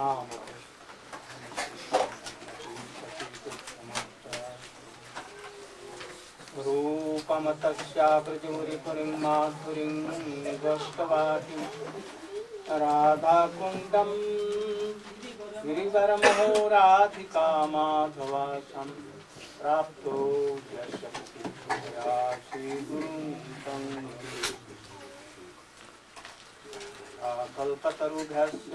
phenomenal. रूपमतस्याप्रचूरिपुरीं माधुरीं निवष्टवाटिं राधाकुण्डं गिरिवरमहो Radhika प्राप्तो श्रीगुरुं कल्पतरुभ्यश्च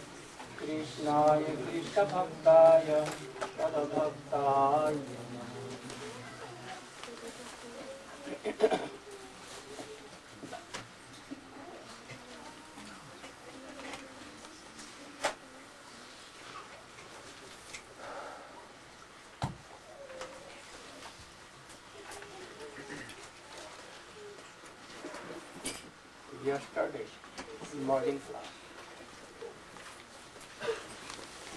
कृष्णाय कृष्णभक्ताय तदभक्ताय yesterday in morning class.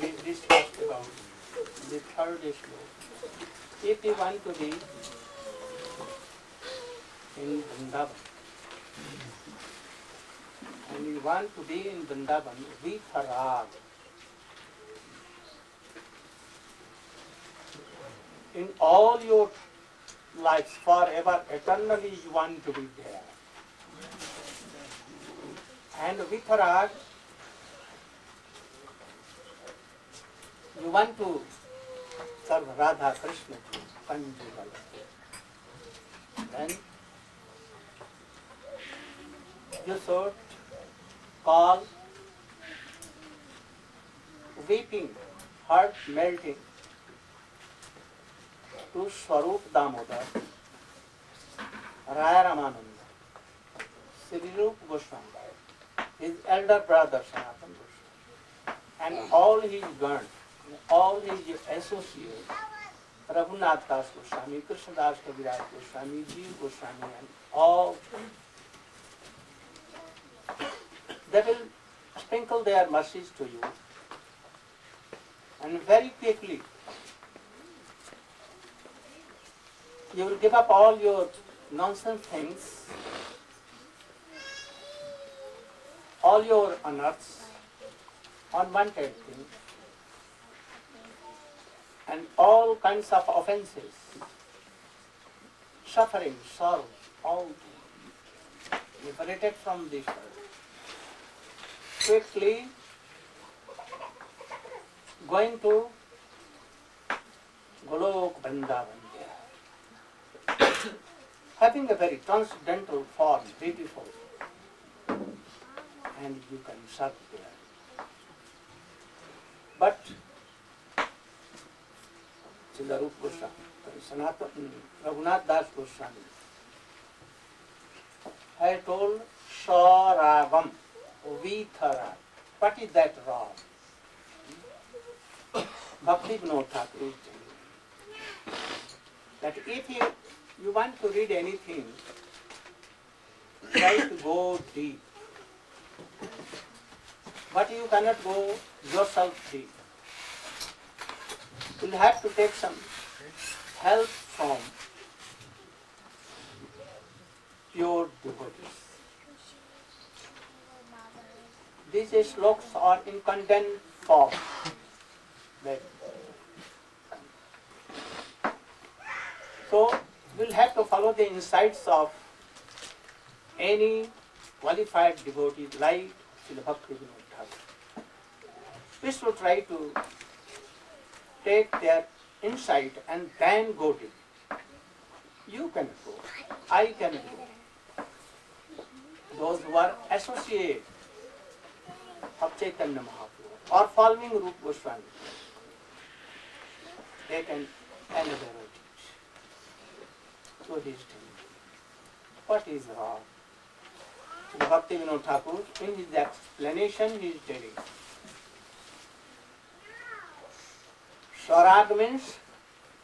We discussed about the third sloka. पानी तो दे in Vrindavan and want to be in Vrindavan we for in all your life forever eternally you want to be there and we for you want to serve Radha Krishna ji conjugal. Then you should call weeping, heart melting to Swarup Damodar, Raya Ramananda, Sri Rup Goswami, his elder brother Sanatan Goswami, and all his gण, all his associates, Raghunath Das Goswami, Krishnadas Kaviraj Goswami, Jeev Goswami, and all, they will sprinkle their mercies to you. And very quickly, you will give up all your nonsense things, all your unearths, unwanted things, and all kinds of offenses, suffering, sorrow, all liberated from this. Quickly going to Golok Vrindavan. Having a very transcendental form, beautiful, and you can serve there. But Siddharup Goswami, Sanatan, Raghunath Das Goswami, had told Sharagam, Vithara. What is that rag? Bhakti Vinod Thakur is telling that if you, you want to read anything, try to go deep. But you cannot go yourself deep. You'll have to take some help from pure devotees. These slokas are in condensed form. So we'll have to follow the insights of any qualified devotee like Srila Bhakti Vinod Thakur. We should try to take their insight and then go deep. You can go, I can go. Those who are associated of Chaitanya Mahaprabhu or following Rupa Goswami, they can another teach. So he is telling. What is wrong? Bhakti Vinod Thakur, in his explanation, he is telling. Swaraga means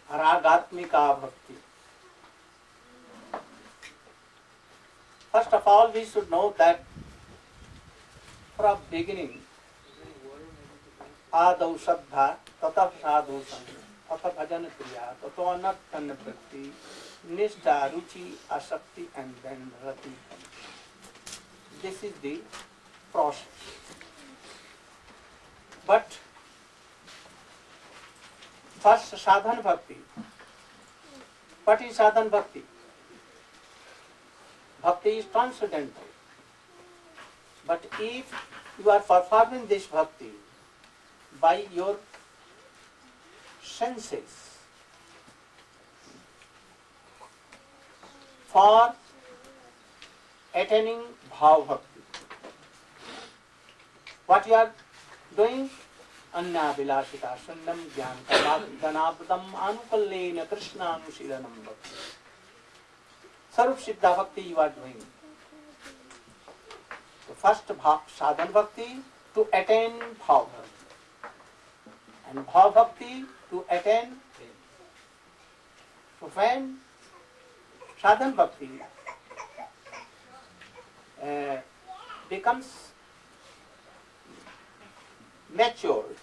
ragatmika bhakti first of all we should know that from beginning आदौ श्रद्धा, ततः साधु तथा भजन क्रिया तथो bhakti nishtha, ruchi, asakti and then rati. This is the process but first sadhana bhakti, पटी sadhana bhakti. Bhakti is transcendental but if you are performing this bhakti by your senses for attaining bhava bhakti what you are doing अन्नाभिलाषिता सुन्दम ज्ञान कलादनापदम आनुकल्यन कृष्णानुशीलनम भक्ति सर्व सिद्धा भक्ति यू आर डूइंग तो फ़र्स्ट भाव साधन भक्ति टू अटेन भाव एंड भाव भक्ति टू अटेन तो then sadhana bhakti uh, becomes matured,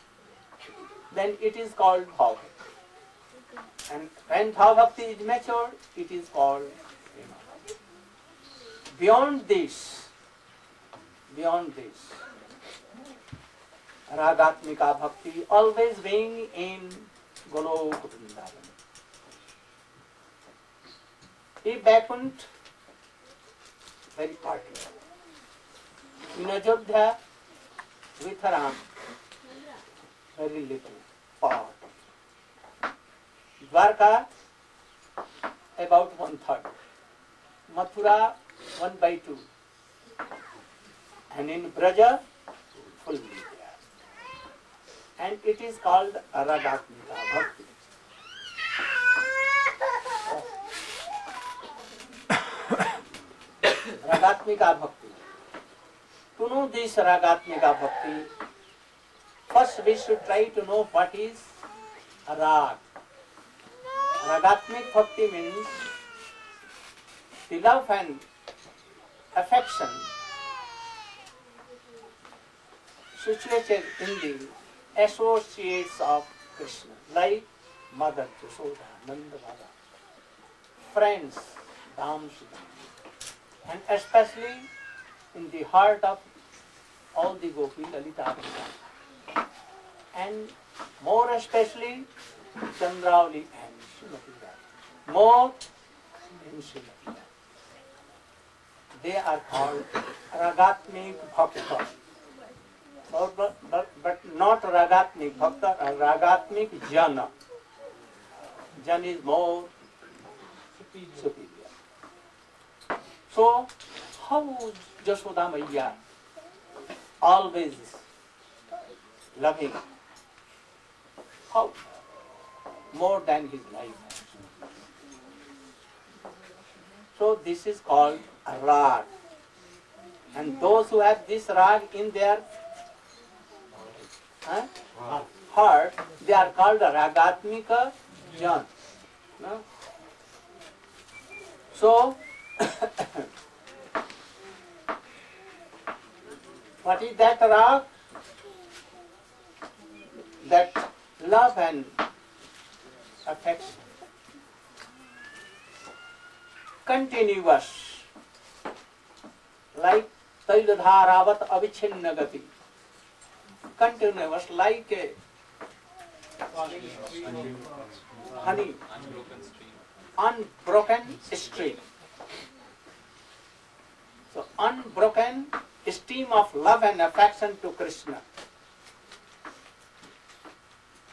then it is called bhav bhakti. And when bhav bhakti is matured, it is called prema. Beyond this, beyond this, Ragatmika Bhakti always being in Golok Vrindavan. If Vaikunt, very particular. In Ajodhya, with Ram, relative part Dwarka about one third Mathura one by two and in Braj full and it is called ragatmika bhakti ragatmika bhakti दोनों देश रागात्मिका भक्ति first we should try to know what is Rag. Ragatmik Bhakti means the love and affection situated in the associates of Krishna, like Mother Jasoda, Nanda Baba, friends, Dham Sudam, and especially in the heart of all the Gopi Lalita Vrindavan. And more especially Chandravali and Srimati. More in Srimati. They are called Ragatmik Bhakta. But, but, but not Ragatmik Bhakta, uh, Ragatmik Jana. Jan is more superior. So, how Jashoda Maiya always loving? More than his life. So this is called rag. And those who have this rag in their huh, heart, they are called ragatmika jan. No? So, what is that rag? That love and affection. Continuous, like तैलधारावत अविच्छिन्न गति continuous like a honey unbroken stream so unbroken stream of love and affection to krishna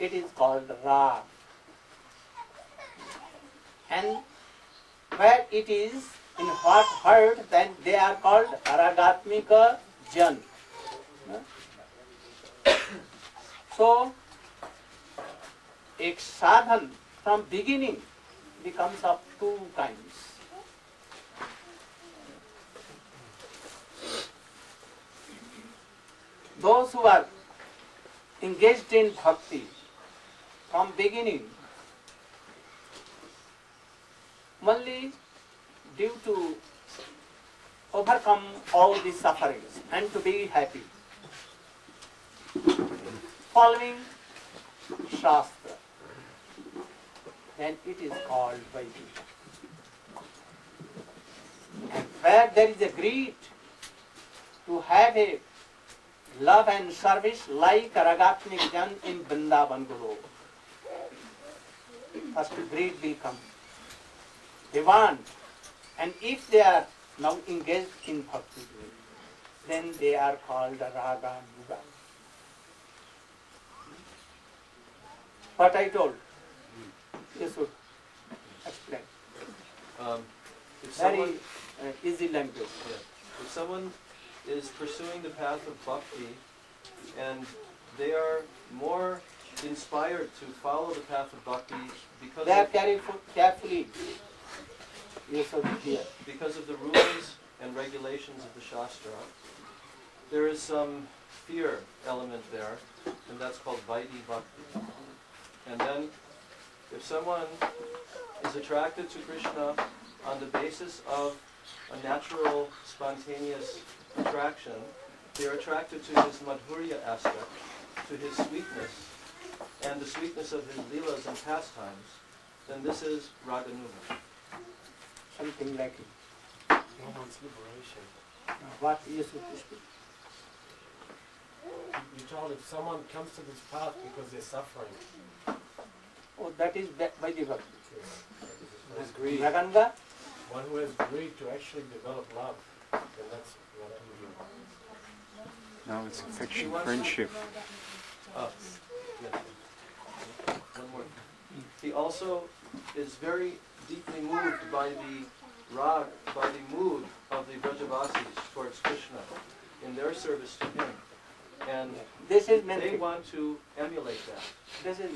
It is called Rag. And where it is in what heart, then they are called Ragatmika Jan. So, a sadhan from beginning becomes of two kinds. Those who are engaged in bhakti from beginning, only due to overcome all these sufferings and to be happy. Following Shastra, then it is called Vaidika. And where there is a greed to have a love and service like Ragatmik Jan in Vrindavan Guru. First greed will come. They want, and if they are now engaged in bhakti, then they are called Raga Nuga. What I told, you should explain. Um, if Very someone, uh, easy language. if someone is pursuing the path of bhakti and they are more inspired to follow the path of bhakti because They are carefully. Because of the rules and regulations of the Shastra, there is some fear element there, and that's called Vaidhi Bhakti. And then, if someone is attracted to Krishna on the basis of a natural, spontaneous attraction, they are attracted to his madhurya aspect, to his sweetness, and the sweetness of his leelas and pastimes, then this is Raganuga. Something like it. Woman's liberation. What you should. You told if someone comes to this path because they're suffering, Oh, that is by the bhakti. has greed, Raganuga, one who has greed to actually develop love, then that's what. No, it's affection, friendship. Oh, yes. One more. He also is very deeply moved by the rag, by the mood of the Brajavasis towards Krishna in their service to him. And this is they want to emulate that. This is.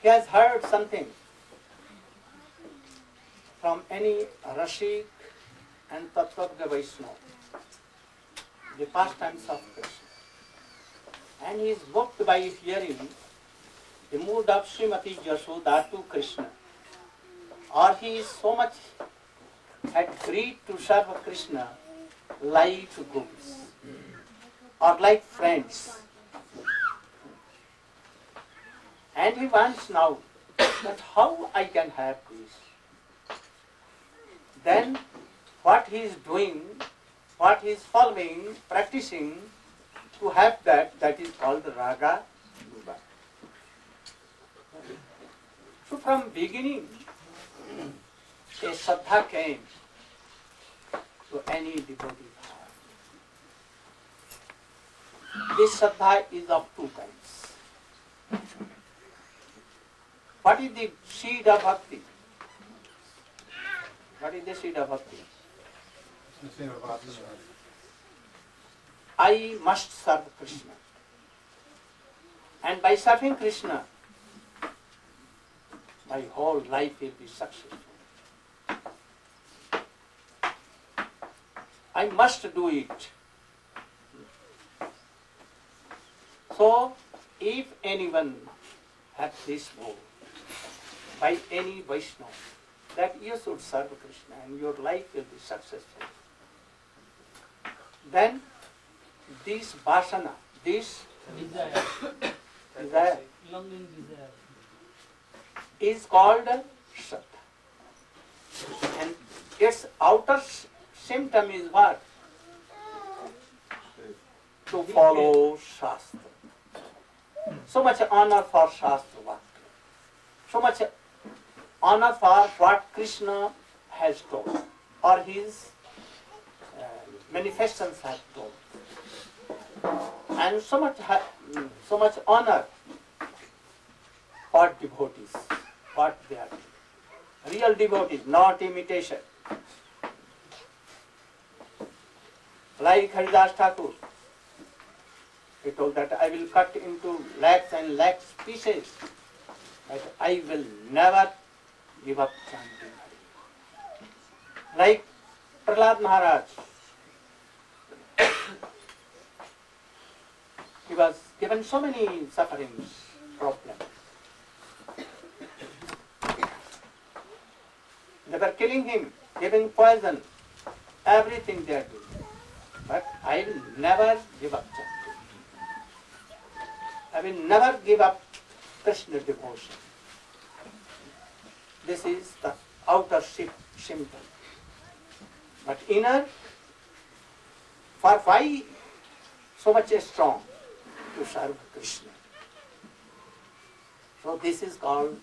He has heard something from any Rashik and Tattvagya Vaishnava, the pastimes of Krishna. And he is moved by hearing the mood of Srimati Yashoda to Krishna. Or he is so much had greed to serve Krishna like gopis or like friends. And he wants now that how I can have this. Then what he is doing, what he is following, practicing to have that, that is called the raga So from beginning, a saddha came to any devotee heart. This saddha is of two kinds. What is the seed of bhakti? What is the seed of bhakti? I must serve Krishna. And by serving Krishna, my whole life will be successful. I must do it. So, if anyone has this goal, by any Vaishnava, that you should serve Krishna and your life will be successful, then this vasana, this Desire, desire longing desire. Is called Shraddha. And its outer symptom is what? To follow Shastra. So much honor for Shastra work. So much honor for what Krishna has told or his uh, manifestations have told. And so much, ha- so much honor for devotees, what they are doing. Real devotees, not imitation. Like Haridas Thakur, he told that I will cut into lakhs and lakhs pieces, but I will never give up chanting Hari. Like Prahlad Maharaj, he was given so many sufferings, problems. Killing him, giving poison, everything they are doing. But I will never give up Chakra. I will never give up Krishna devotion. This is the outer sy- symptom. But inner, for why so much is strong to serve Krishna? So this is called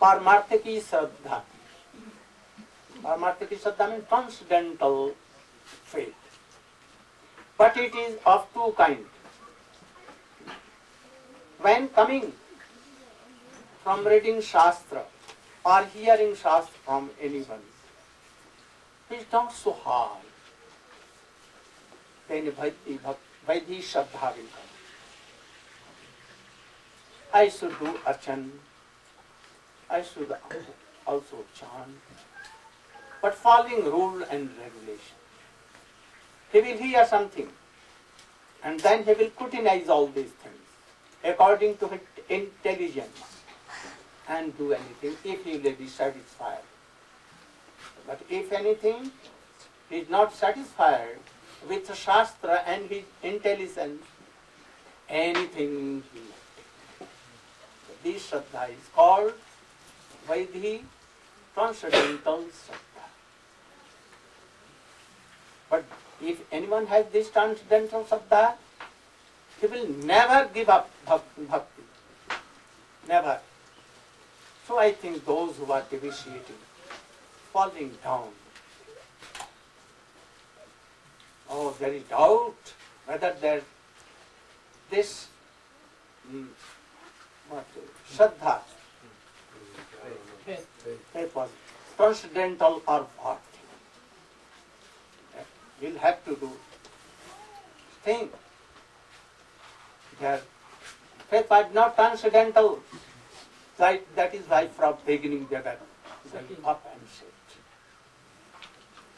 Paramarthaki Shraddha. Paramarthaki Shraddha means transcendental faith. But it is of two kinds. When coming from reading Shastra or hearing Shastra from anyone, it is not so hard. Then Vaidhi, Shraddha will come. I should do archan. I should also chant. But following rule and regulation. He will hear something and then he will scrutinize all these things according to his intelligence and do anything if he will be satisfied. But if anything he is not satisfied with the Shastra and his intelligence, anything he. This Shraddha is called Vaidhi Transcendental Shraddha. But if anyone has this transcendental Shraddha, he will never give up bhakti. Never. So I think those who are deviating, falling down, oh, there is doubt whether there, this, mm, what, Shraddha, hmm. Hmm. Hmm. Faith. faith was transcendental or what. We'll have to do think that faith was not transcendental. That, that is why from beginning they were going up and sit.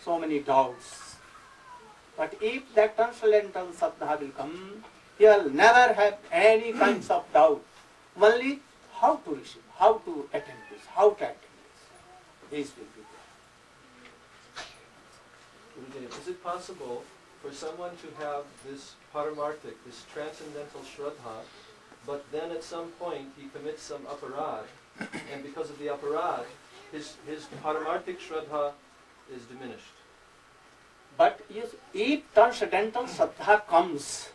So many doubts. But if that transcendental Sadhana will come, he will never have any kinds of doubt. Only how to receive, how to attend this, how to attend this. This will be there. Gurudev, is it possible for someone to have this paramarthik, this transcendental shraddha, but then at some point he commits some aparad, and because of the aparad, his, his paramarthik shraddha is diminished? But yes, if transcendental Sadhana comes,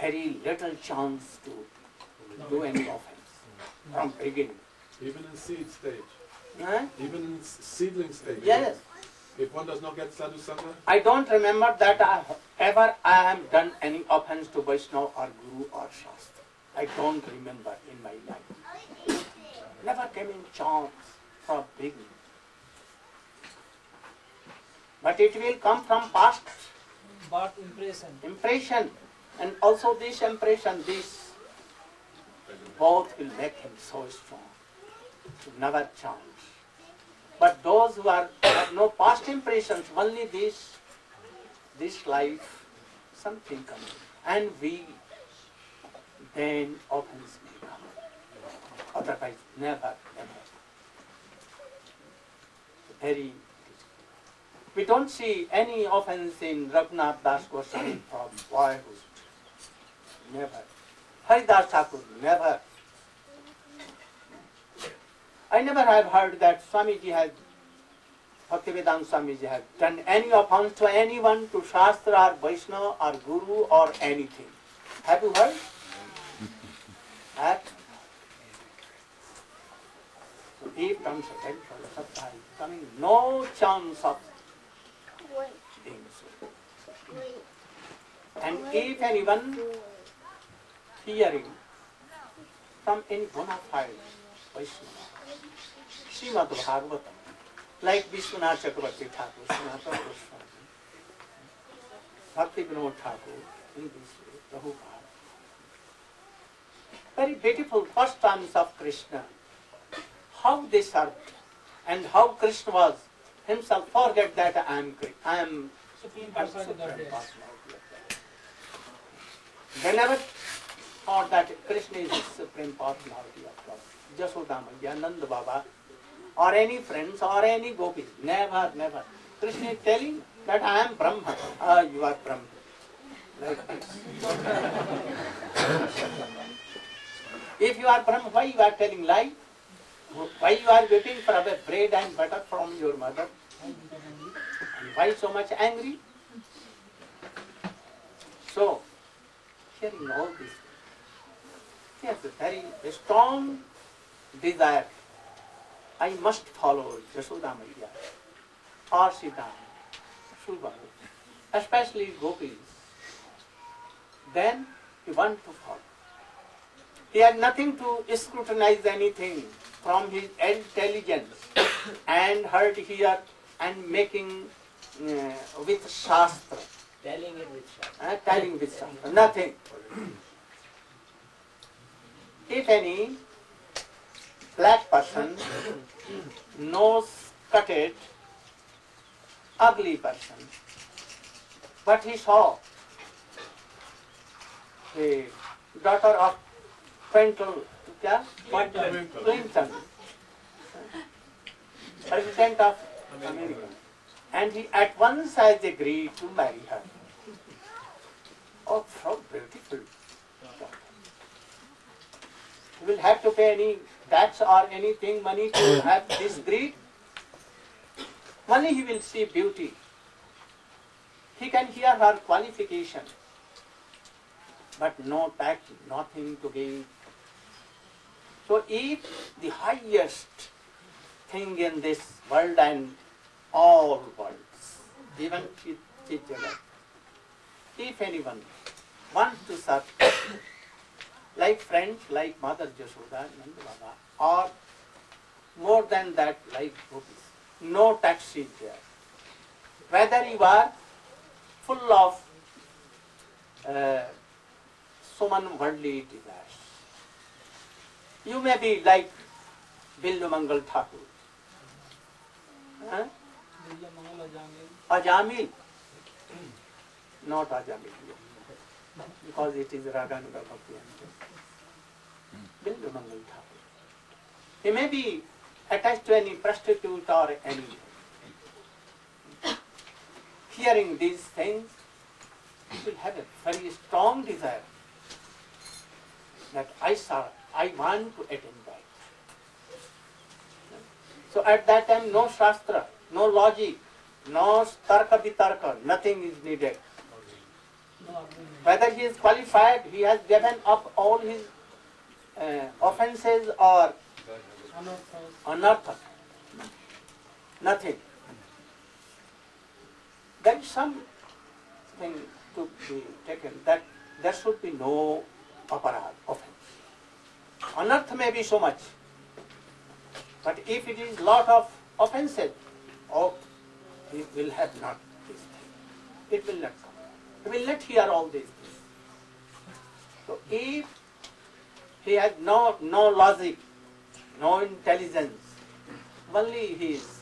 very little chance to do any offense from beginning. Even in seed stage, Huh? even in s- seedling stage. Yes. If one does not get sadhu sangha, I don't remember that I ever I have done any offense to Vaishnava or Guru or Shastra. I don't remember in my life. Never came in chance from beginning. But it will come from past Birth impression. impression and also this impression, this both will make him so strong to never change. But those who are have no past impressions, only this this life, something comes, and we then offense may come. Otherwise, never, never. Very. We don't see any offense in Raghunath Das Goswami from boyhood. Never. Haridas Thakur, never. I never have heard that Swamiji has, Bhaktivedanta Swamiji has done any offense to anyone, to Shastra or Vaishnava or Guru or anything. Have you heard? That? So if comes a temple, Sattva is coming, no chance of being so. And if anyone hearing from any bona fide Vaishnava, Srimad Bhagavatam like Vishwanath Chakravarti Thakur Sanatan Goswami Bhakti Vinod Thakur Prabhupada very beautiful first times of Krishna, how they served and how Krishna was himself forget that I am I am supreme personality. They never thought that Krishna is the supreme personality of God. Jasodama, Nanda Baba, or any friends or any gopis. Never, never. Krishna is telling that I am Brahma. Ah, you are Brahma. Like this. if you are Brahma, why you are telling lie? Why you are waiting for a bread and butter from your mother? And why so much angry? So, hearing all this, he has a very strong desire. I must follow Jashoda Maiya or Sita, Shulbabu, especially gopis. Then he want to follow. He had nothing to scrutinize anything from his intelligence and heard here and making uh, with Shastra. Telling it with Shastra. Uh, telling with Shastra. Nothing. If any black person nose cutted, ugly person, but he saw the daughter of क्या? Clinton. Clinton, president of America, and he at once has agreed to marry her. Oh, so beautiful. He will have to pay any tax or anything, money to have this greed. Only he will see beauty. He can hear her qualification, but no tax, nothing to gain. So if the highest thing in this world and all worlds, even Chitjagat, if anyone wants to serve, like friends, like Mother Jashoda, Nanda or more than that, like gopis, no tax is there. Whether you are full of uh, so many worldly desires, you may be like Billu Mangal Thakur, huh? Ajamil, not Ajamil, because it is Raganuga Bhakti. Bilva Mangal Thakur. He may be attached to any prostitute or any. Hearing these things, he will have a very strong desire that I saw, I want to attain that. So at that time, no shastra, no logic, no tarka vitarka, nothing is needed. Whether he is qualified, he has given up all his uh, offenses or anartha. Nothing. There is something to be taken that there should be no aparad, offense. Anartha may be so much, but if it is lot of offenses, oh, he will have not this thing. It will not will not hear all these things. So if he has no, no logic, no intelligence, only he is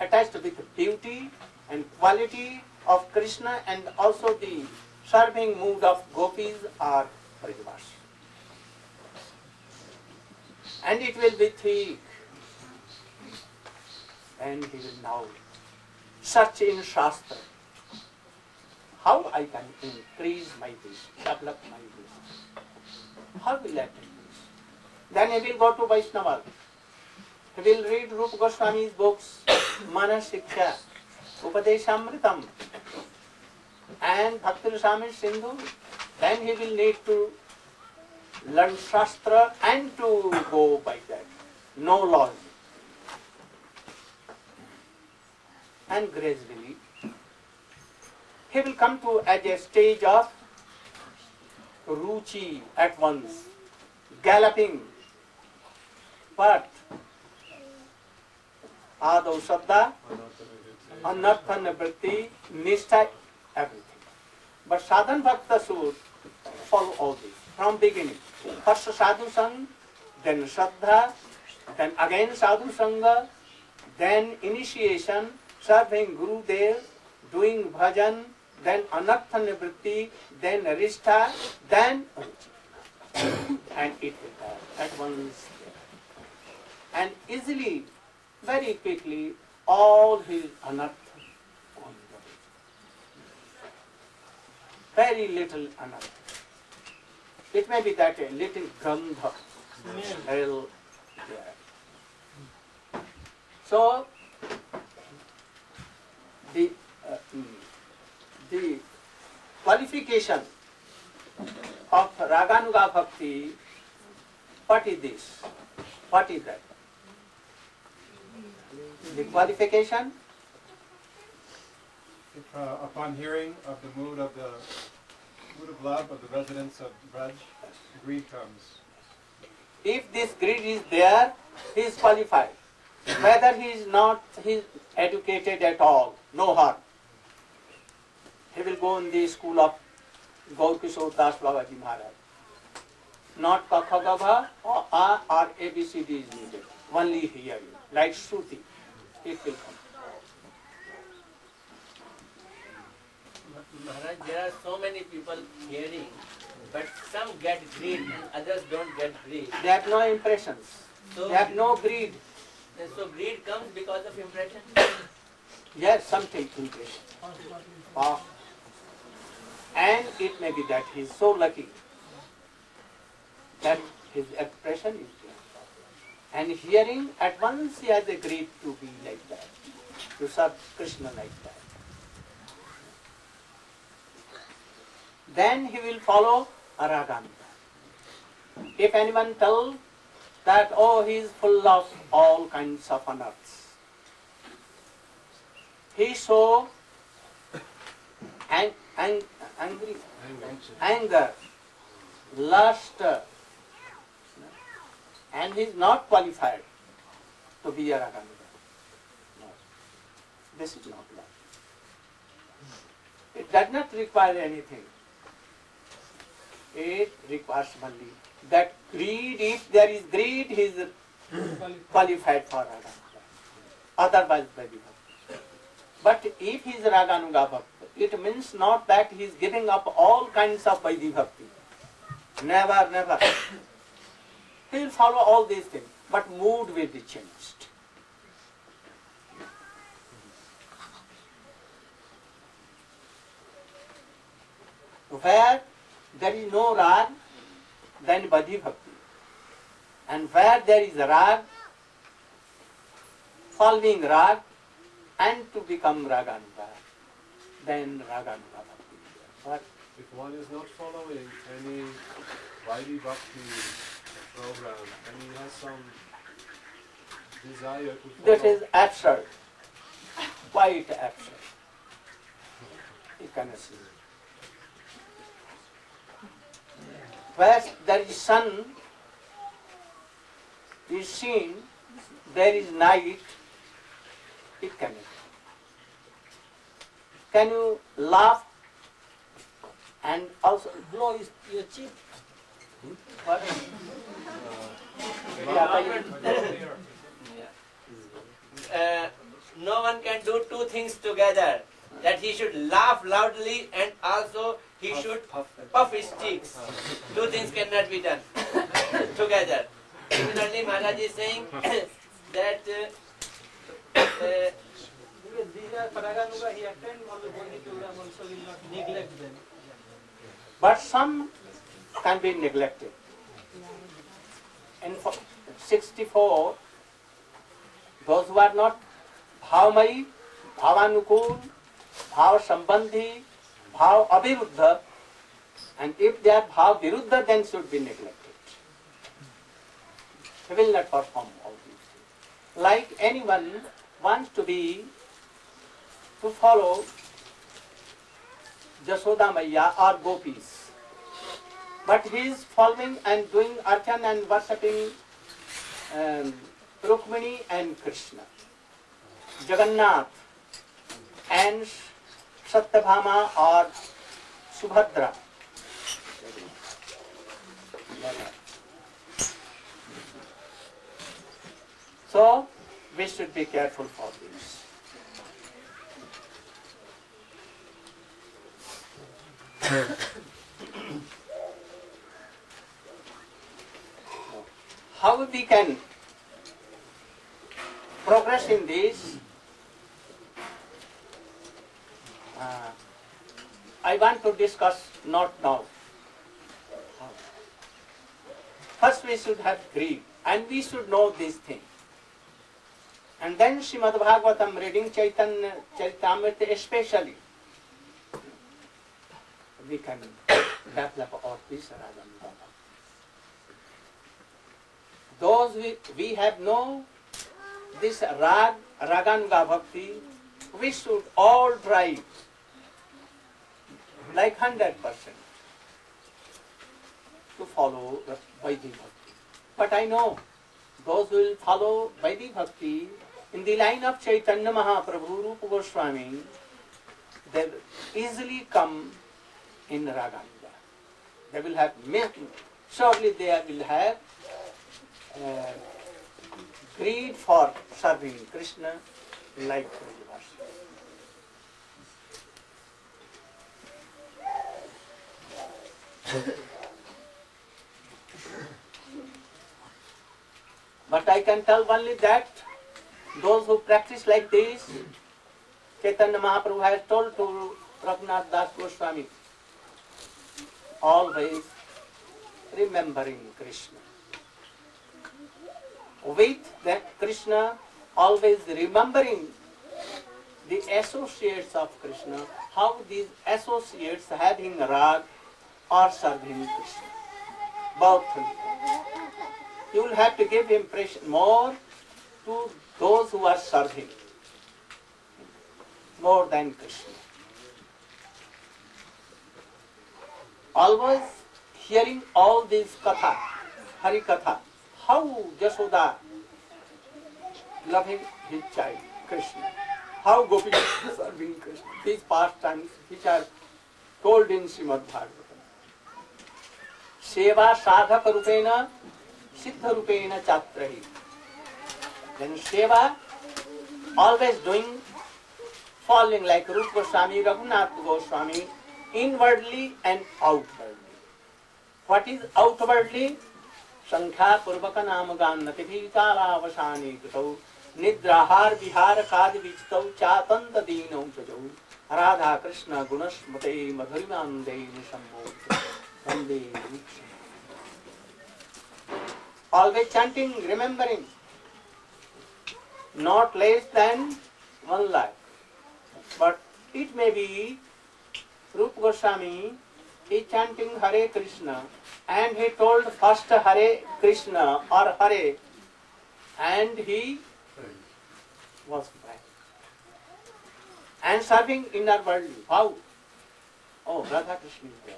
attached with the beauty and quality of Krishna and also the serving mood of gopis or Brajavas. And it will be thick. And he will now search in Shastra. How I can increase my wish, develop my wish. How will I this? Then he will go to Vaishnava. He will read Rupa Goswami's books, Mana Shiksha, Upadeshamritam, and Bhakti Rasamrita Sindhu. Then he will need to learn Shastra and to go by that. No laws. And gradually, he will come to at a stage of ruchi at once, galloping. But आदौ श्रद्धा अनर्थन वृत्ति निष्ठा everything but sadhana bhakta should follow all this from beginning first sadhu sanga then shraddha then again sadhu sanga then initiation serving Gurudev doing bhajan then anartha nivritti, then nishtha, then and it will at once. And easily very quickly all his anartha gone away. Very little anartha. It may be that a little gandha smell there. So, the, uh, mm, the qualification of Raganuga Bhakti, what is this? What is that? The qualification, If, uh, upon hearing of the mood of the mood of love of the residents of Braj, greed comes. if this greed is there, he is qualified. Whether he is not he is educated at all, no harm. He will go in the school of Gaur Kishore Das Babaji Maharaj. Not Kakhagabha or A or ABCD is needed. Only hearing, like Shruti. It will come. Maharaj, there are so many people hearing, but some get greed and others don't get greed. They have no impressions. So, They have no greed. so greed comes because of impression. Yes, something impression. Ah. And it may be that he is so lucky that his expression is there. And hearing, at once he has agreed to be like that, to serve Krishna like that. Then he will follow Araganta. If anyone tells that, oh, he is full of all kinds of unearths, he so ang- ang- angry, anger, lust, and he is not qualified to be a Raganuga. No. This is not love. It does not require anything. It requires only that greed, if there is greed, he is qualified for Raganuga. Otherwise, well. But if he is Raganuga Bhakta, it means not that he is giving up all kinds of Vaidhi Bhakti. Never, never. he will follow all these things, but mood will be changed. Where there is no rag, then Vaidhi Bhakti. And where there is rag, following rag, and to become Raganuga, then Raganuga Bhakti. But If one is not following any Vaidhi Bhakti program and he has some desire to follow, that is absurd, quite absurd. You cannot see. Where there is sun is seen, there is night, it cannot. Can you laugh and also blow his, your cheek? What? Uh, no one can do two things together. That he should laugh loudly and also he should puff his cheeks. Two things cannot be done together. Similarly, Maharaj is saying that uh, uh. But some can be neglected. In fo- 64, those who are not bhavamai, bhavanukul, bhav sambandhi, bhav aviruddha, and if they are bhav viruddha, then should be neglected. He will not perform all these things. Like anyone wants to be, to follow Jasoda Maya or gopis. But he is following and doing archan and worshipping um, Rukmini and Krishna, Jagannath and Satyabhama or Subhadra. So we should be careful for this. how we can progress in this, uh, I want to discuss not now. First we should have greed and we should know this thing. And then Srimad Bhagavatam reading Chaitanya Charitamrita especially, we can develop our peace Radha Those we, we have no this rag, raganuga bhakti, we should all try like hundred percent to follow Vaidhi Bhakti. But I know those who will follow Vaidhi Bhakti in the line of Chaitanya Mahaprabhu, Rupa Goswami, they easily come in Raganuga. They will have, surely they will have uh, greed for serving Krishna like Prabhupada. But I can tell only that those who practice like this, Chaitanya Mahaprabhu has told to Raghunath Das Goswami, always remembering Krishna. With that Krishna, always remembering the associates of Krishna, how these associates having rag or serving Krishna. Both. You will have to give impression more to those who are serving more than Krishna. Always hearing all these katha, Hari katha, how Jashoda loving his child, Krishna, how Gopi serving Krishna, these pastimes which are told in Srimad Bhagavatam. Seva sadhak rupena, siddha rupena chatrahi. Then Seva, always doing, following like Rupa Goswami, Raghunath Goswami, inwardly and outwardly. What is outwardly? संख्या पूर्वक नाम गान्नति भी कालावसाने कृतौ निद्राहार विहार काद विचितौ चातंत दीनौ चजौ Radha Krishna गुणस्मते मधुरिमान्दे Always chanting, remembering, not less than one lakh. But it may be Rupa Goswami is chanting Hare Krishna and he told first Hare Krishna or Hare and he was back. And serving inner world. How? Oh, Radha Krishna is there.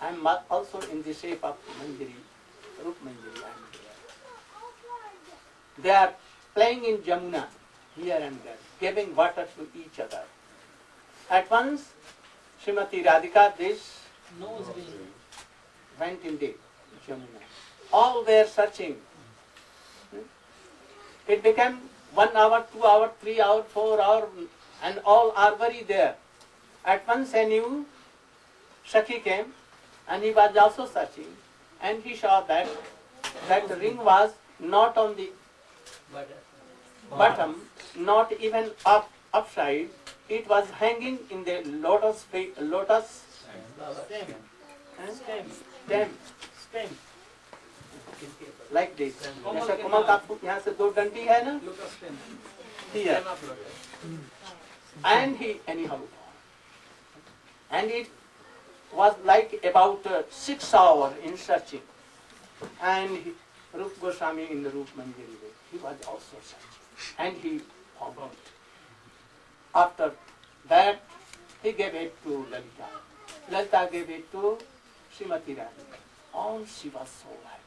I am also in the shape of Manjari, Rup Manjari. They are playing in Jamuna here and there, giving water to each other. At once, Srimati Radhika, this Nose went in the Jamuna. All were searching. Hmm? It became one hour, two hour, three hour, four hour, and all are very there. At once a new Sakhi came, and he was also searching, and he saw that that ring was not on the bottom, not even up upside. It was hanging in the lotus fa- lotus Stem. eh, Stem. stem. Stem. like this. जैसे कमल का फूल यहाँ से दो डंडी है ना Lotus stem. here. Stem of lotus. And he anyhow, and it was like about uh, six hours in searching. And he, Rup Goswami in the Rup Manjari, way, He was also searching, and he it. After that, he gave it to Lalita. Lalita gave it to Srimati Rani. All she was so happy.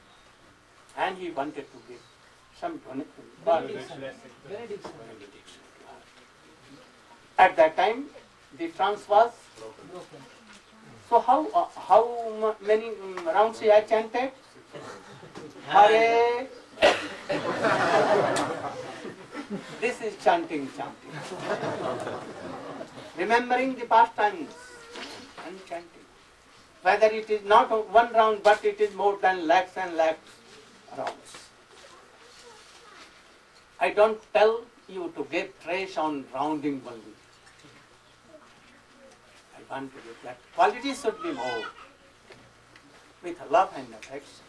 And he wanted to give some donation. Benediction. At that time, the trance was. Broken. So how uh, how many um, rounds he had chanted? Hare. this is chanting, chanting. Remembering the past times and chanting. Whether it is not one round, but it is more than lakhs and lakhs rounds. I don't tell you to get trash on rounding only. I want to that. Quality should be more. With love and affection.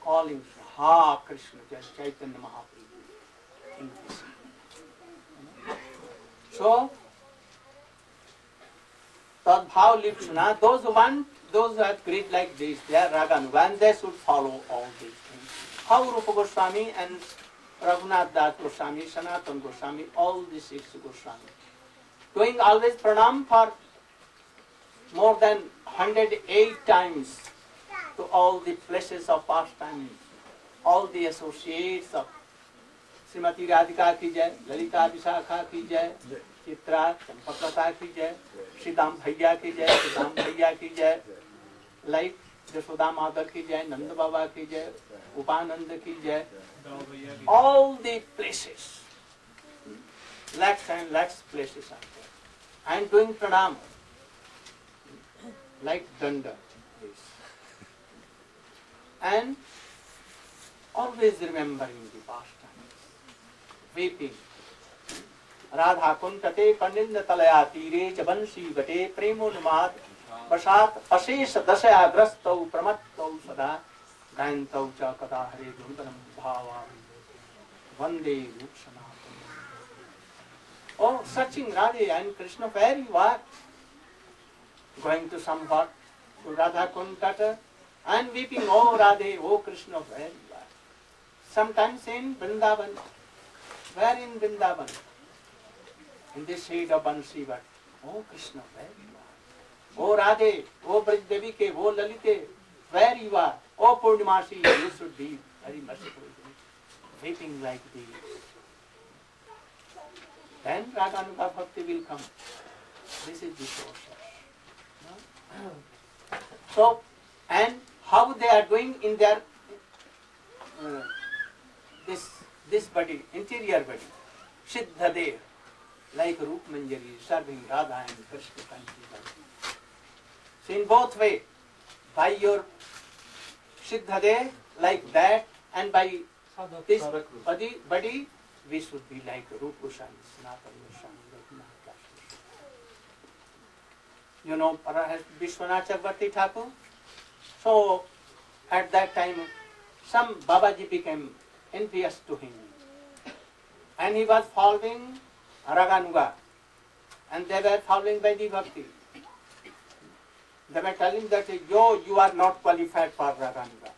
Calling हा Krishna Chaitanya Mahaprabhu. So तदभाव lips ना those want those have like this they are raga they should follow all this how Rupa Goswami and Raghunath Das Goswami Sanatan Goswami all this six Goswami doing always pranam for more than hundred eight times to all the places of past times all the associates of Shrimati Radhika की जय ललिता विशाखा की जय चित्रा चंपकता की जय श्रीदाम भैया की जय श्रीदाम भैया की जय लाइक यशोदा माता की जय नंद बाबा की जय उपानंद की जय all the places lakhs and lakhs places are there I am doing pranam like danda this and always remembering the past times, weeping. Radha कुंटते पनिंद तलया तीरे च बंशी बटे प्रेमोन्माद वशात अशेष दशया ग्रस्तौ प्रमत्तौ सदा गायन्तौ च कदा हरे गुणगणं भावामि वंदे रूप सनातन और searching Radhe and Krishna where you are going to some hot to Radha Kund and weeping oh Radhe oh Sometimes in Vrindavan, where in Vrindavan? In the shade of Bansi, but oh Krishna, where you are. Oh Radhe, oh Braj Devike, oh Lalite, where you are. Oh Purnimasi, you should be very merciful. Weeping like these. Then Raganuga Bhakti will come. This is the process. So, and how they are doing in their uh, this this body, interior body, Siddha Dev, like Rup Manjari, serving Radha and Krishna country. So in both way, by your Siddha Dev, like that, and by this body, body, we should be like Rup Goswami, Sanatana Goswami, Raghunath Goswami. You know, Vishwanath Chakravarti Thakur. So, at that time, some Babaji became envious to him. And he was following Raganuga. And they were following Vaidhi Bhakti. They were telling that, yo, you are not qualified for Raganuga.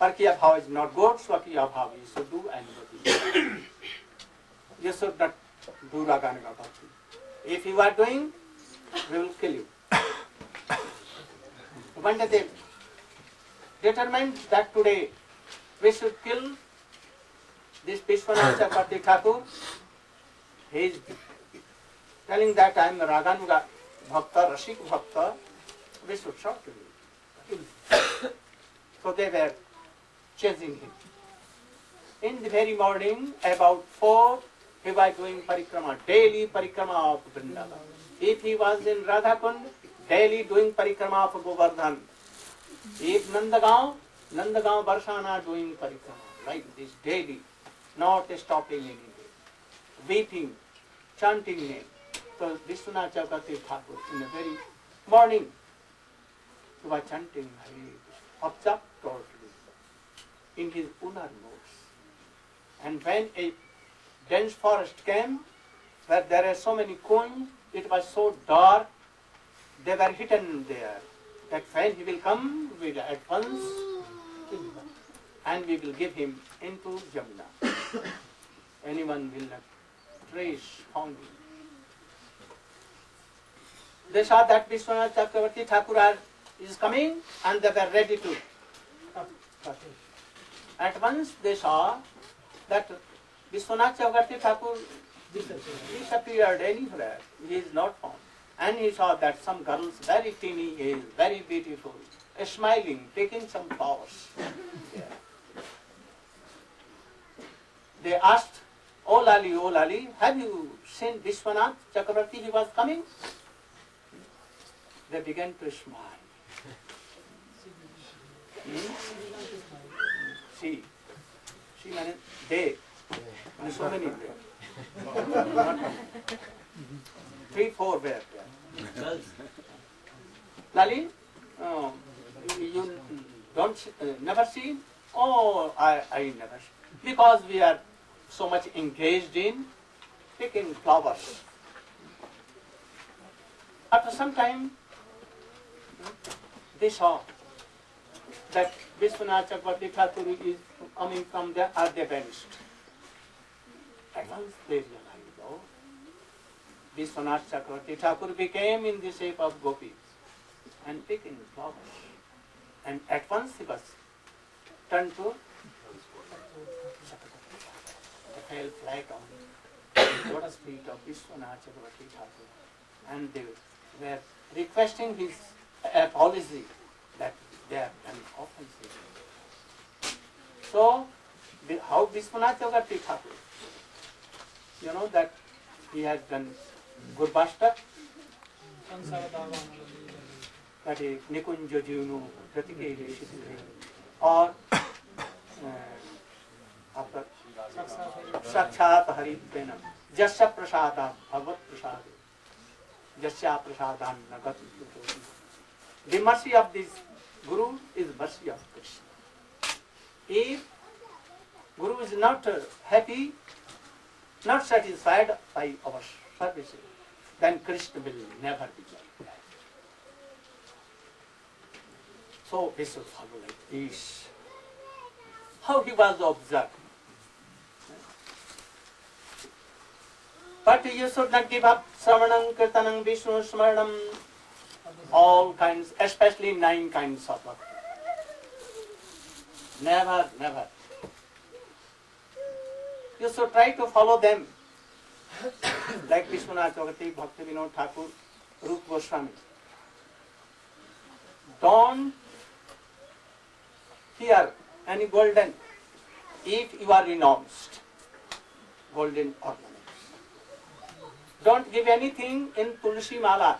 Parkiya bhav is not good, Swakiya bhav you should do anybody. you should not do Raganuga Bhakti. If you are doing, we will kill you. Vandadev determined that today we should kill this Vishwanath Chakravarti Thakur. He is telling that I am Raganuga Bhakta, Rasik Bhakta. We should shot him. so they were chasing him. In the very morning, about four, he was doing parikrama, daily parikrama of Vrindavan. If he was in Radhakund, daily doing parikrama of Govardhan. If Nandagaon, Nandagaon Barshana doing parikrama, like this daily, not stopping any day, weeping, chanting name. So Vishwanath Chakravarti Thakur in the very morning, he was chanting Hare Krishna, totally in his Unar notes. And when a dense forest came, where there are so many coins, it was so dark, they were hidden there. That when he will come, we will at and we will give him into Jamuna. Anyone will not trace found him. They saw that Vishwanath Chakravarti Thakur is coming, and they were ready to. At once they saw that Vishwanath Chakravarti Thakur disappeared anywhere. He is not found. And he saw that some girls, very teeny age, very beautiful, smiling, taking some flowers. there. They asked, Oh Lali, oh Lali, have you seen Vishwanath Chakravarti? He was coming. They began to smile. Hmm? See, She meant they. And so many there. Three, four were there. Lali, um, you don't uh, never seen? Oh, I, I never. see. Because we are so much engaged in picking flowers. After some time, they saw that Vishwanath Chakravarti Thakur is coming from there, are they vanished? At once they realized, oh, Vishwanath Chakravarti Thakur became in the shape of gopis and picking flowers. And at once he was turned to fell flag on the lotus feet of Vishwanath Chakravarti Thakur. And they were requesting his apology that they have done offense. So, how Vishwanath Chakravarti Thakur, you know that he has done Gurbashtak, that is Nikunj Jivnu Pratikeya Shishri, or uh, after साक्षात हरितेन जस्य प्रसादात भगवत प्रसाद जस्या प्रसादान नगत this Guru is mercy of Krishna. If Guru is not uh, happy, not satisfied by our services, then Krishna will never be like that. So we should follow like this. How he was observed. But you not Sravanam, Kirtanam, Vishnu, Smaranam, all kinds, especially nine kinds of bhakti. Never, never. You should try to follow them. like Vishwanath Chakravarti, Bhakti Vinod Thakur, Rup Goswami. Don't fear any golden if you are renounced. Golden ornaments. Don't give anything in Tulsi Mala,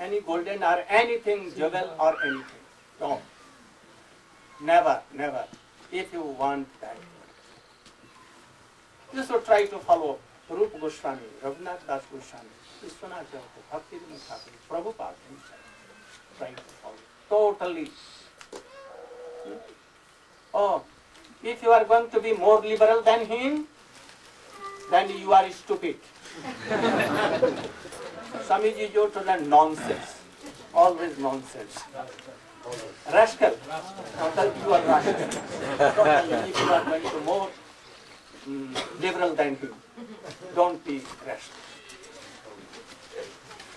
any golden or anything, jewel or anything. Don't. Never, never. If you want that. Should try to follow Rupa Goswami, Raghunath Das Goswami, Vishwanath Bhakti Thakur, Prabhupada himself. Try to follow. Totally. Oh, if you are going to be more liberal than him, then you are stupid. Swamiji you to learn nonsense. Always nonsense. Rascal. You are rascal. You are going to more liberal than him, don't be rascal.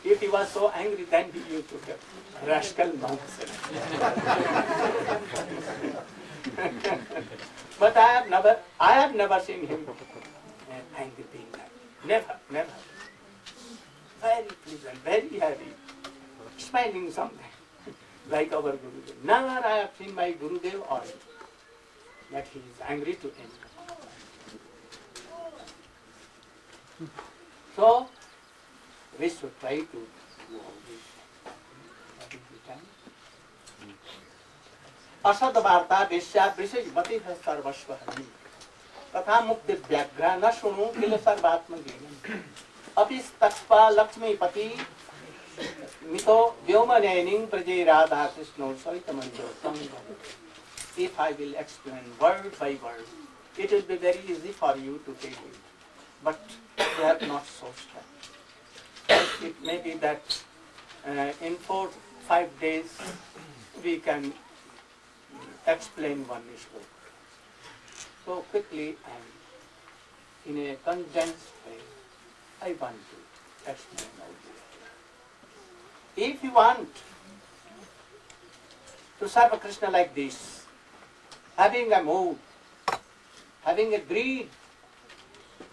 If he was so angry, then he used to get rascal nonsense. but I have never, I have never seen him uh, angry being. Never, never. Very pleasant, very happy, smiling something, like our Gurudev. Never I have seen my Gurudev or that he is angry to anyone. So, we should try to do all this. Asad वार्ता वेश्या विषय मति सर्वस्व हरि तथा मुक्ति व्याघ्र न शुणु किल सर्वात्म अपि तक्वा लक्ष्मीपति मितो व्योम व्योमनयनिं प्रजे राधा कृष्ण सहित मंजो If I will explain word by word, it will be very easy for you to take it. But they are not so strong. It may be that uh, in four, five days we can explain one sloka. So quickly and in a condensed way, I want to explain all this. If you want to serve Krishna like this, having a mood, having a greed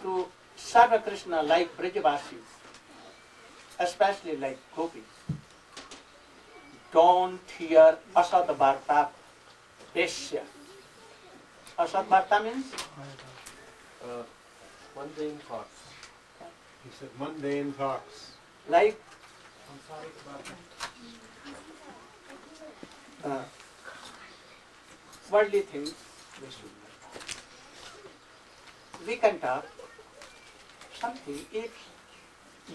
to serve Krishna like Brajavasis, especially like gopis, don't hear Asad Bharta Desya. Asad Bharta means Uh, mundane talks. He said mundane talks. like uh, worldly things. we we can talk something if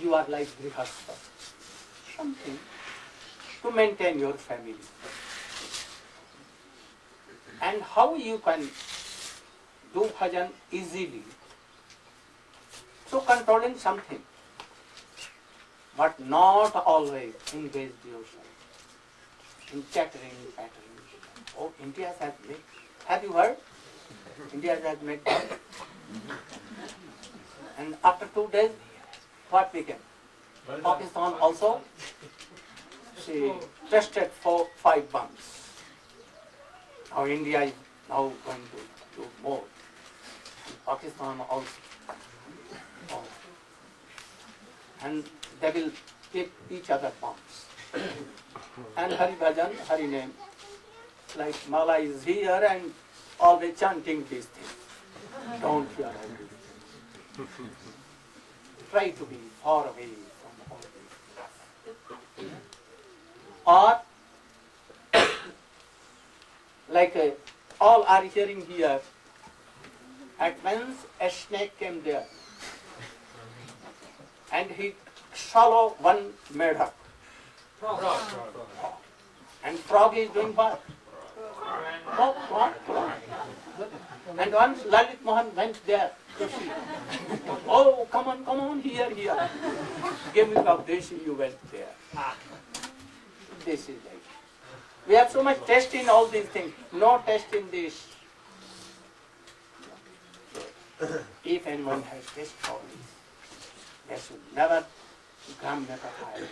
you are like Grihastha, something to maintain your family. And how you can do bhajan easily. So controlling something, but not always engage yourself in chattering patterns. Oh, India has made. Have you heard? India has made. And after two days, what became? Pakistan also she tested for five months. Now India is now going to do more. Pakistan also. And they will give each other bombs. and Hari Bhajan, Hari name, like Mala is here and always chanting these things. Don't hear everything. Try to be far away from all these. things. Or like uh, all are hearing here. At once a snake came there, and he swallowed one medhak. And frog is doing what? Frog, frog, frog. And once Lalit Mohan went there to see. Oh, come on, come on, here, here. Give me of this, you went there. This is like. We have so much taste in all these things, no taste in this. If anyone has this, they should never Gramya Katha.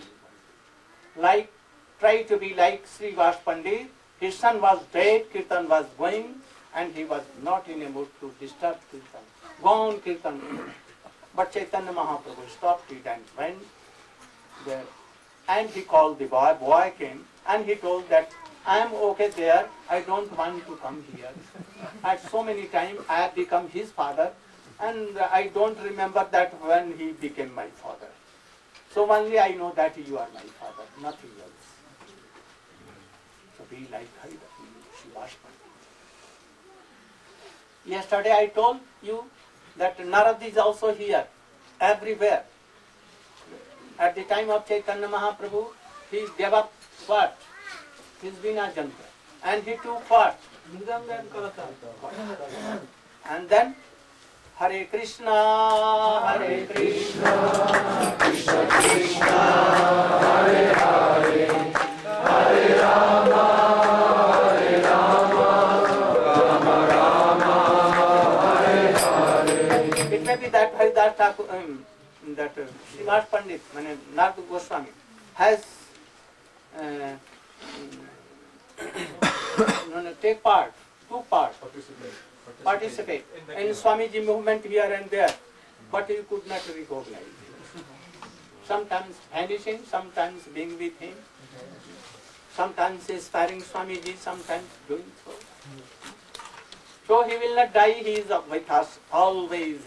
Like, try to be like Srivas Pandit. His son was dead, Kirtan was going, and he was not in a mood to disturb Kirtan. Go on, Kirtan. But Chaitanya Mahaprabhu stopped it and went there. And he called the boy. Boy came and he told that I am okay there. I don't want to come here. At so many times I have become his father, and I don't remember that when he became my father. So only I know that you are my father, nothing else. So be like Shivashma. Yesterday I told you that Narad is also here, everywhere. At the time of Chaitanya Mahaprabhu, he gave He's been Ajanta. And he took part. And then Hare Krishna, Hare Krishna, Krishna Krishna, Hare Hare, Hare Rama. that Haridas Thakur, um, that uh, Srimad Pandit, Narad Goswami, has uh, um, no, no, take part, two parts, participate in Swamiji movement here and there, but you could not recognize him. Sometimes vanishing, sometimes being with him, sometimes inspiring Swamiji, sometimes doing so. So he will not die, he is with us always.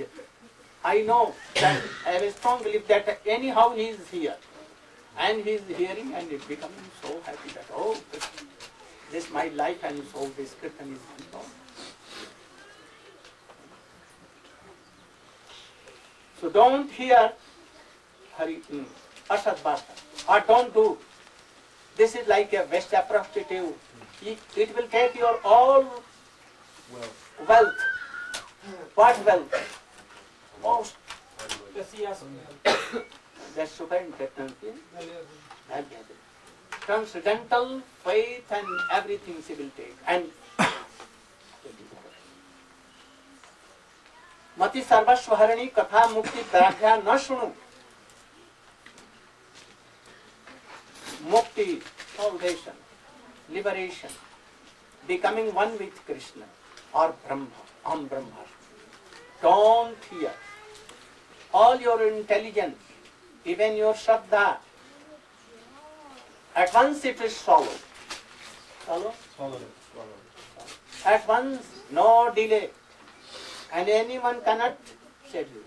I know that I have a strong belief that anyhow he is here. And he is hearing and is becoming so happy that, oh, this my life and soul, this kirtan is gone. So don't hear Hari, mm, Asad Bhasha, or don't do. This is like a West prostitute. It, it will take your all wealth. What wealth? Most. That's superintendent. Transcendental faith and everything she will take. And मति सर्वस्वहरणी कथा मुक्ति व्याख्या न सुनो मुक्ति salvation liberation becoming one with krishna or brahma am brahma don't fear all your intelligence even your shraddha at once it is swallowed? Swallow it, swallow it. at once no delay and anyone cannot you.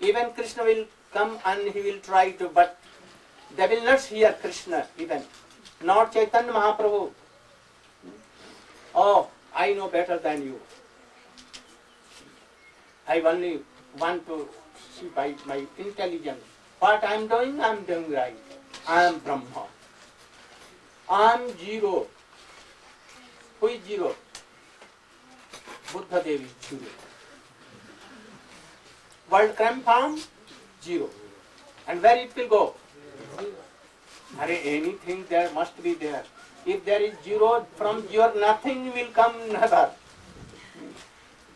Even Krishna will come and he will try to, but they will not hear Krishna even. Not Chaitanya Mahaprabhu. Hmm? Oh, I know better than you. I only want to see by my intelligence what I am doing, I am doing right. I am Brahma. I am zero. Who is zero? Buddha Devi zero. World crime farm, zero. And where it will go? Are anything there must be there. If there is zero, from your nothing will come another.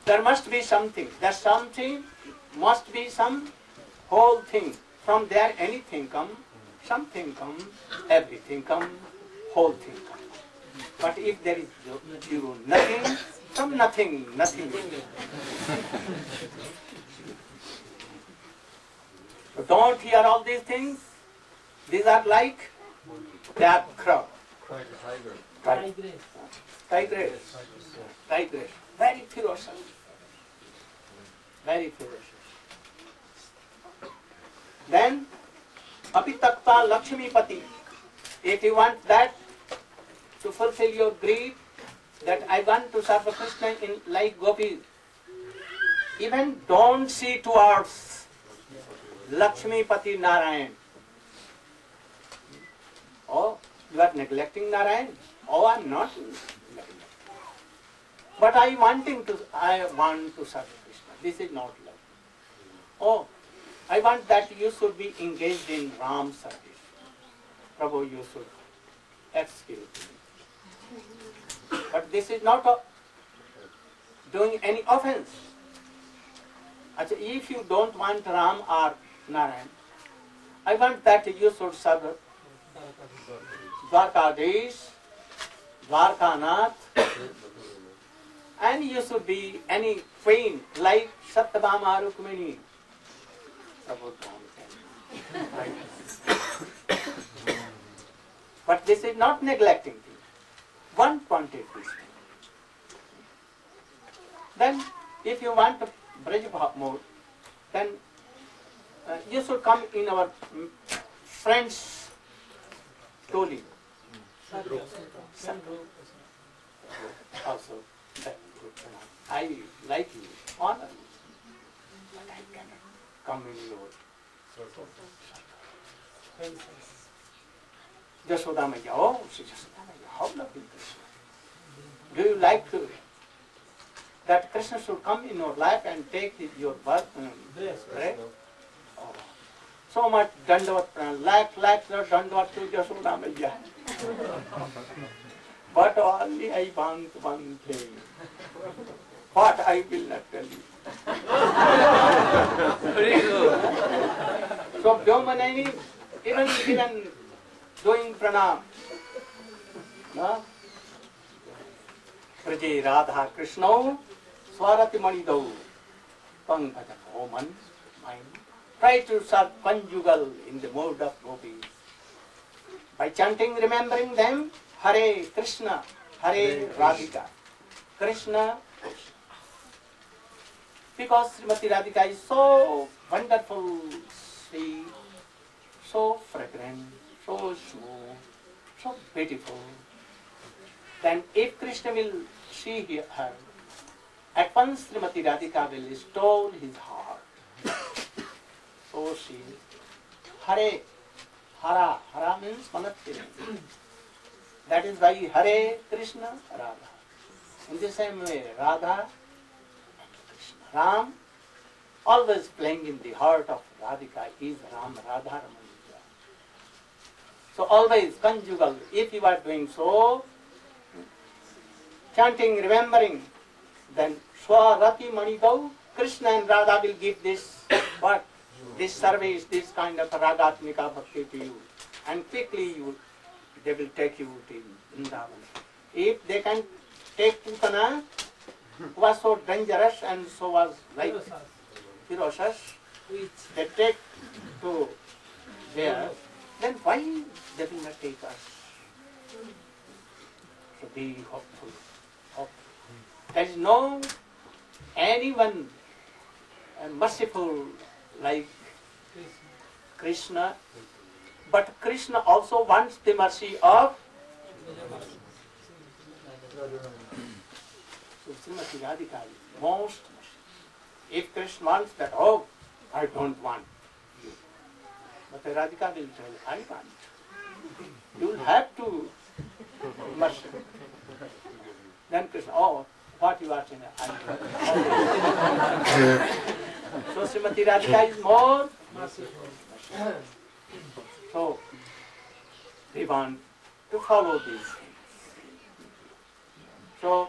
There must be something. That something must be some whole thing. From there anything come, something come, everything come, whole thing. But if there is zero, nothing, from nothing, nothing. Don't hear all these things. These are like that crow. Tiger. Tigress. Tigress. Tigress. Very ferocious. Very ferocious. Then, apitakta Lakshmi Pati. If you want that to fulfill your greed, that I want to serve Krishna in like Gopi. even don't see towards Lakshmi Pati Narayan. Oh, you are neglecting Narayan. Oh, I'm not. But I wanting to, I want to serve Krishna. This is not love. Oh, I want that you should be engaged in Ram service. Prabhu, you should excuse me. But this is not doing any offense. Acha, If you don't want Ram or Narayan, I want that you should serve Dwarkadish, Dwarkanath, and you should be any queen like Satyabhama Rukmini. But this is not neglecting thing. One wanted this. Then, if you want to Bha- mode, then uh, you should come in our mm, friends slowly. Also, that good. I like you, honor you, but I cannot come in your Jashoda Maya. Oh, Sri how lovely Krishna. Do you like to, that Krishna should come in your life and take his, your birth, um, breath? Oh, so much dandavat pranam, lakh, lakh dandavat to Jashoda Maya. But only I want one thing. What I will not tell you. So Vyomanani, even even doing pranam. No? Praje Radha Krishna Swarati Manidau Pankaj Homan mind. Try to serve conjugal in the mode of gopis. By chanting, remembering them, Hare Krishna, Hare Radhika. Krishna, Krishna. Because Srimati Radhika is so wonderful, sweet, so fragrant, so smooth, so beautiful. Then if Krishna will see her, at once Srimati Radhika will stole his heart. So she, Hare, Hara, Hara means Manatya. That is why Hare Krishna Radha. In the same way, Radha Krishna. Ram, always playing in the heart of Radhika is Ram Radha Ramanuja. So always conjugal. If you are doing so, chanting, remembering, then Swarati Manidau, Krishna and Radha will give this what? This service, this kind of Ragatmika bhakti to you. And quickly you they will take you to Vrindavan. If they can take Putana, who was so dangerous and so was like ferocious, they take to there, then why they will not take us? So be hopeful. Hope. There is no anyone merciful like Krishna, but Krishna also wants the mercy of most. If Krishna wants that, oh, I don't want. But Radhika will tell, I want. You will have to worship. Then Krishna, oh, what you are saying, I will. So Srimati Radhika is more merciful. So they want to follow these things. So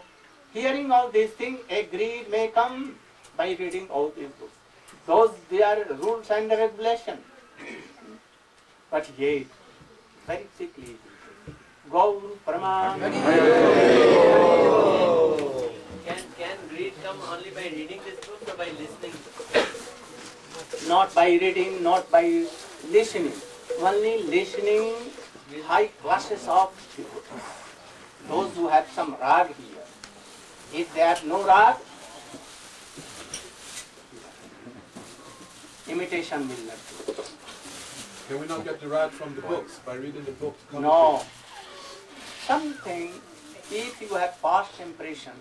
hearing all these things, a greed may come by reading all these books. Those they are rules and regulation. But yet, very quickly, Gaur Praman. Can, can greed come only by reading this book or by listening? Not by reading, not by listening. Only listening high classes of devotees. Those who have some rag here. If they have no rag, imitation will not do. Can we not get the rag from the books by reading the books? No. Something, if you have past impression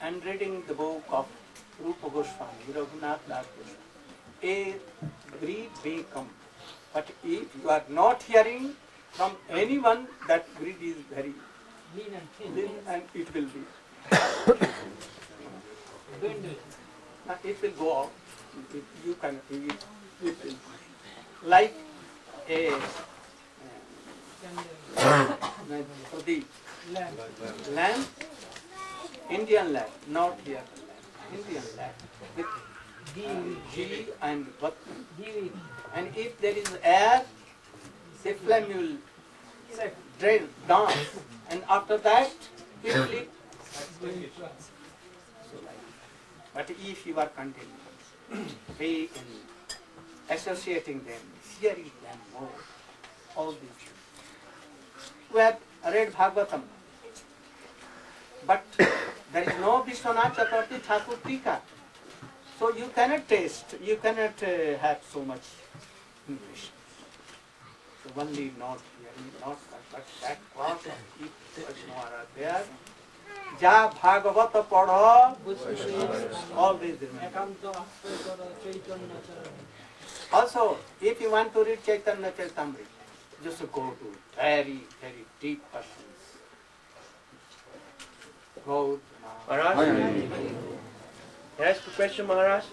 and reading the book of Rupa Goswami, Raghunath Das Goswami, a greed may come. But if you are not hearing from anyone, that greed is very Lean and thin. thin and it will be. It will go out. It- You can, it, it will. Like the lamp. lamp, Indian lamp, not here Indian lamp with Ghee. G and what, and if there is air, Sec. drain down, and after that it. But if you are continuing, be in associating them, subsidiary than more. All these. things. We have read Bhagavatam. But there is no Vishwanath Chakravarti Thakur Tika. So you cannot taste, you cannot uh, have so much English. So one need not hear, not but that class of people are there. जा भागवत पढ़ो all this Also, if you want to read Chaitanya Charitamrita, just go to very, very deep persons. Go Maharaj? Can I ask a question, Maharaj?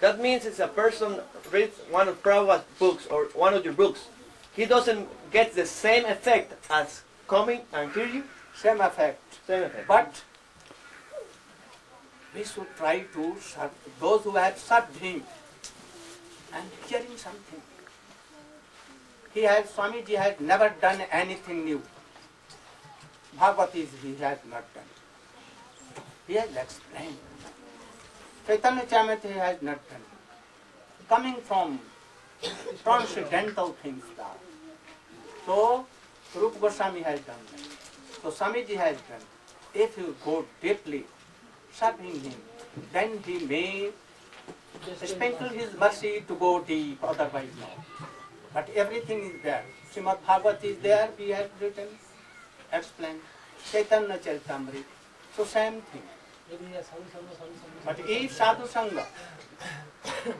That means if a person reads one of Prabhupada's books or one of your books, he doesn't get the same effect as coming and hear you? same effect. Same effect. But we should try to serve those who have served him and hearing something. He has, Swamiji has never done anything new. Bhagavad is he has not done. He has explained. Chaitanya Chamit he has not done. Coming from transcendental things now. So, Rupa Goswami has done that. So Swamiji has done. If you go deeply, serving him, then he may respectful his mercy to go deep, otherwise no. But everything is there. Srimad Bhagavat is there, we have written, explained. Chaitanya Charitamrita. So same thing. But if sadhu sangha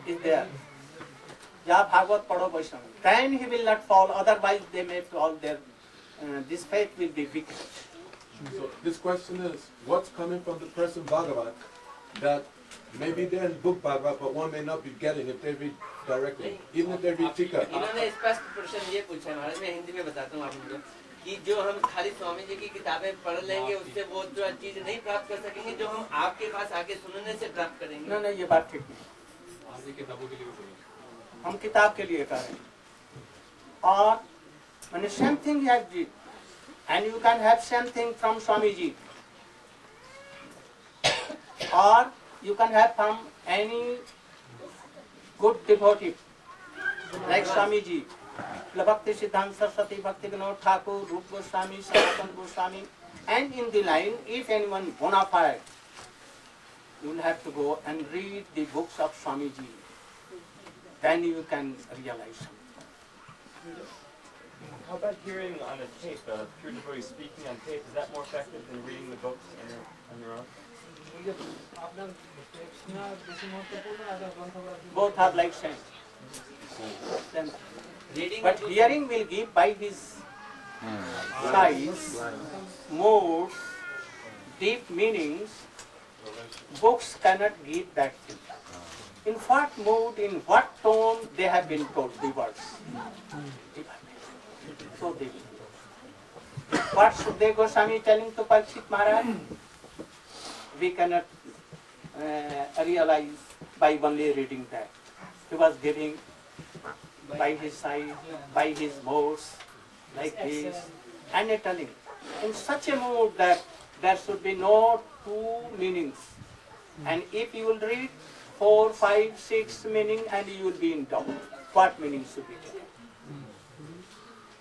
is there, ya Bhagavat Pado Vaishnava, then he will not fall, otherwise they may fall there. Uh, this faith will be weak. So this question is, what's coming from the person Bhagavat that may be there in book Bhagavat, but one may not be getting if they read directly, even if they read Tika. इन्होंने स्पष्ट प्रश्न ये पूछा है महाराज मैं हिंदी में बताता हूँ आप लोगों कि जो हम खाली स्वामी जी की किताबें पढ़ लेंगे उससे वो जो चीज़ नहीं प्राप्त कर सकेंगे जो हम आपके पास आके सुनने से प्राप्त करेंगे नहीं नहीं ये बात ठीक नहीं हम किताब के लिए कर रहे हैं और मैंने same thing have ji and you can have same thing from Swami ji और you can have from any good devotee, like Swamiji, Bhakti Siddhanta Saraswati, Bhakti Vinod Thakur, Rup Goswami, Goswami, and in the line, if anyone bona fide, you will have to go and read the books of Swamiji. Then you can realize something. How about hearing on a tape, a pure devotee speaking on tape, is that more effective than reading the books on your own? Both are like. Reading But hearing will give by his size, moods, deep meanings. Books cannot give that thing. In what mood, in what tone, they have been told the words. So they. What Sukdev Goswami telling to Parikshit Maharaj? We cannot uh, realize by only reading that. He was giving by his side, by his modes, like this, and a telling. In such a mood that there should be no two meanings. And if you will read four, five, six meaning, and you will be in doubt. What meaning should be taken?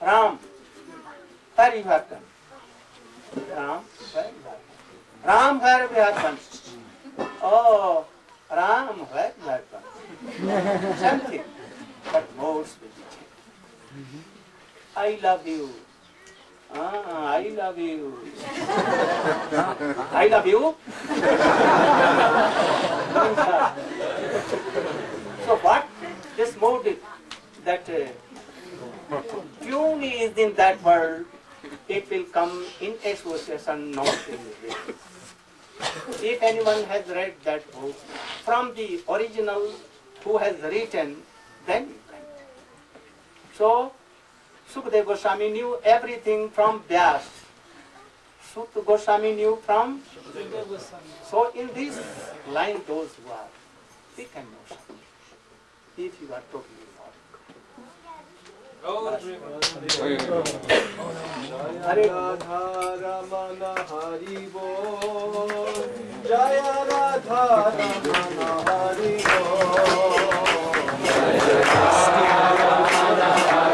Ram, where you have come? Ram, where you have come? Ram, where you have come? Oh, Ram, where you have come? Something, but will be. I love you. Ah, I love you. I love you. so what this mode that uh, tune is in that world, it will come in association, not in reading. If anyone has read that book from the original who has written, then you can. So, Sukadeva Goswami knew everything from Vyas. Sukadeva Goswami knew from. So, in this line, those who are, they can know something. If you are Jaya Radha Ramana Haribol Jaya Radha Ramana Haribol Jaya Radha Ramana